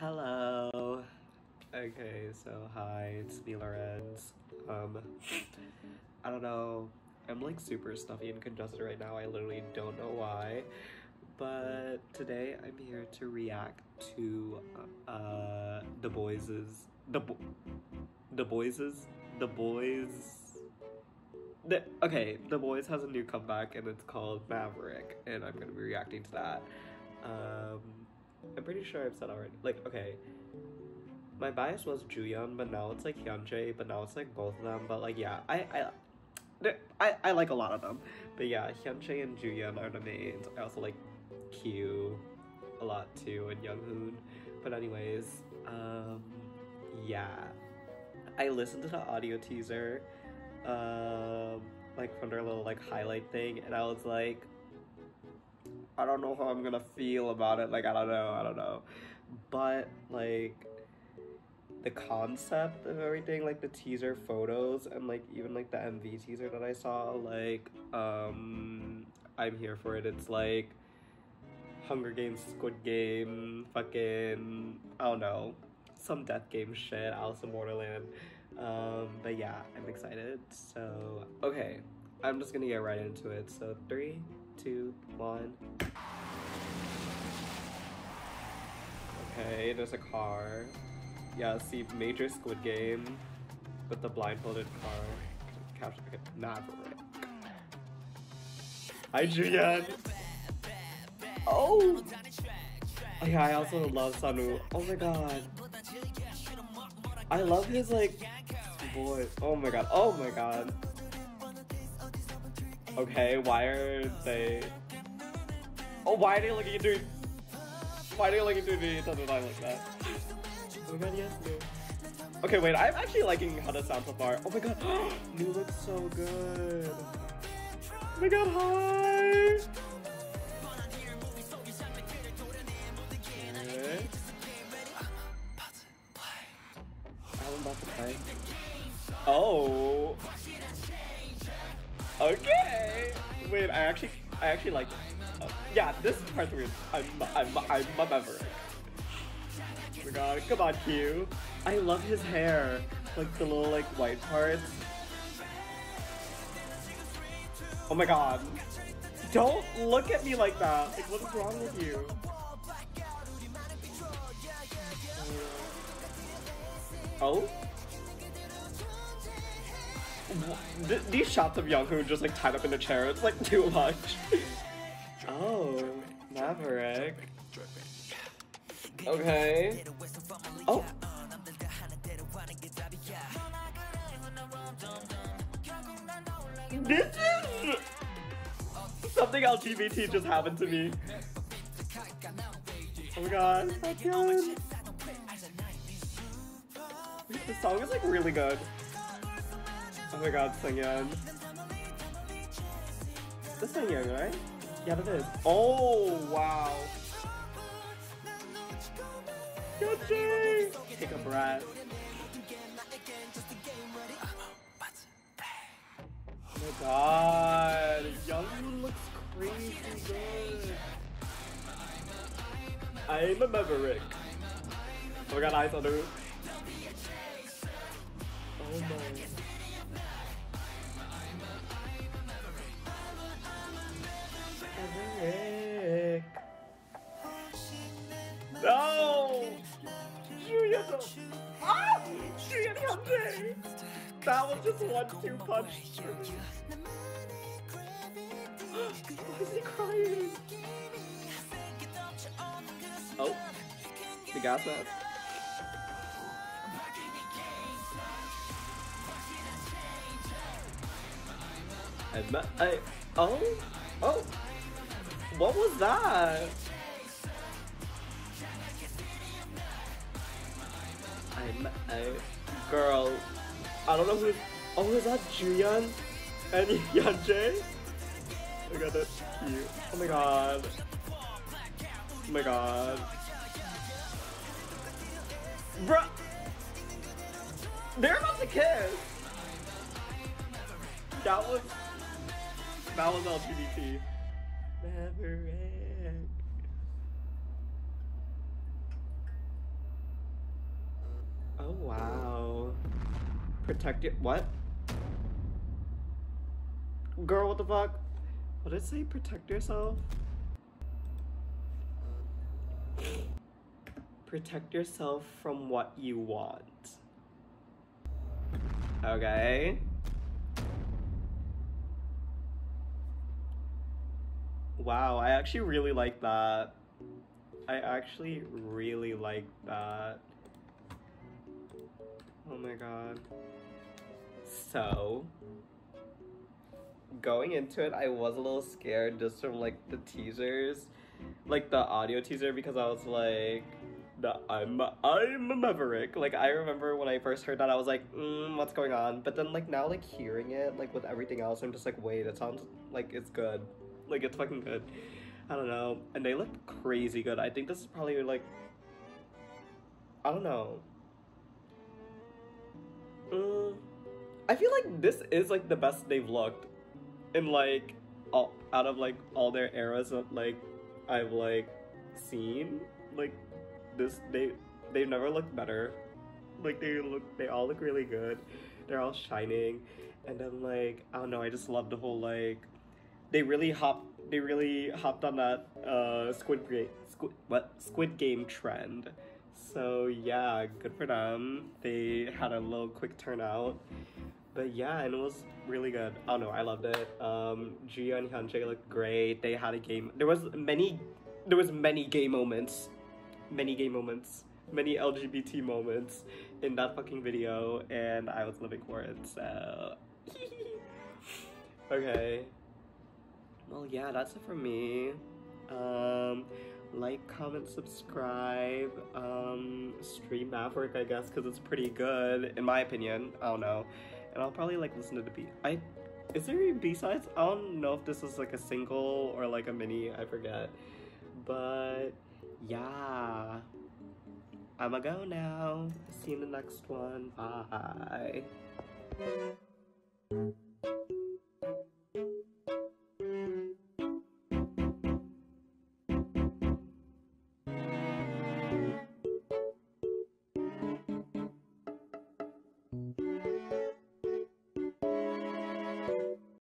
Hello. Okay, so hi, it's me Lorenz. Um, I don't know. I'm like super stuffy and congested right now. I literally don't know why. But today I'm here to react to uh the Boyz's the bo- the Boyz's the Boyz the okay the Boyz has a new comeback and it's called Maverick and I'm gonna be reacting to that. Um, I'm pretty sure I've said already. Like okay, my bias was Juyeon, but now it's like Hyunjae, but now it's like both of them. But like yeah, I I. I, I like a lot of them, but yeah, Hyunjae and Juyeon are the mains. I also like Q a lot too, and Younghoon. But anyways, um, yeah, I listened to the audio teaser, um, like from their little like highlight thing, and I was like, I don't know how I'm gonna feel about it. Like I don't know, I don't know, but like the concept of everything, like the teaser photos and like even like the MV teaser that I saw, like um I'm here for it. It's like Hunger Games, Squid Game, fucking I don't know, some death game shit, Alice in Borderland. Um, but yeah, I'm excited. So okay, I'm just gonna get right into it. So three, two, one. Okay, there's a car. Yeah, see major Squid Game with the blindfolded car. Capture Maverick. Hi Juyeon. Oh. yeah, I also love Sunwoo. Oh my god. I love his like voice. Oh my god. Oh my god. Okay, why are they? Oh, why are they looking at Why they looking into each other's eye like that? Oh my god, yes, New. Okay, wait, I'm actually liking how this sounds so far. Oh my god, New looks so good. Oh my god, hi! Okay. I'm about to play. Oh. Okay. Wait, I actually, I actually like. Uh, yeah, this is part three. I'm, I'm, I'm a maverick. Oh my god, come on, Q. I love his hair. Like the little like white parts. Oh my god. Don't look at me like that. Like what is wrong with you? Oh? Th these shots of Younghoon just like tied up in a chair, it's like too much. oh, Maverick. Okay. Oh. This is something LGBT just happened to me. Oh my god, so good. The song is like really good. Oh my god, Sangyeon. This Sangyeon, right? Yeah, that is. Oh, wow. Hyunjae! Take a breath. Oh my god, Young looks crazy good. I'm a maverick. Oh my god, eyes on the roof. Oh my. Hyunjae! That was just one two punch. Why is he crying? Oh, the gas mask. I, I, oh, oh, what was that? I'm a girl. I don't know who. Oh, is that Juyeon and Hyunjae? Look at that cute. Oh my god. Oh my god. Bruh! They're about to kiss! That was that was LGBT. Maverick. Oh wow. Protect your what? Girl, what the fuck? What did it say? Protect yourself? Protect yourself from what you want. Okay. Wow, I actually really like that. I actually really like that. Oh my god. So, going into it, I was a little scared just from like the teasers, like the audio teaser, because I was like, the I'm I'm a maverick. Like I remember when I first heard that, I was like, mm, what's going on? But then like now, like hearing it, like with everything else, I'm just like, wait, it sounds like it's good. Like it's fucking good. I don't know. And they look crazy good. I think this is probably like I don't know. Mm, I feel like this is like the best they've looked in like all out of like all their eras that like I've like seen. Like this they they've never looked better. Like they look they all look really good. They're all shining. And then like I don't know, I just love the whole like they really hop they really hopped on that uh squid game squid what squid game trend so yeah good for them. They had a little quick turnout. But yeah and it was really good. Oh no i loved it. Um Gia and Hyunjae looked great. They had a game. There was many there was many gay moments. Many gay moments. Many lgbt moments in that fucking video and i was living for it so. Okay. Well, yeah, that's it for me. Um, like, comment, subscribe, um, stream Maverick, I guess, because it's pretty good, in my opinion. I don't know. And I'll probably, like, listen to the B. I, is there any B-sides? I don't know if this is, like, a single or, like, a mini. I forget. But, yeah. I'ma go now. See you in the next one. Bye.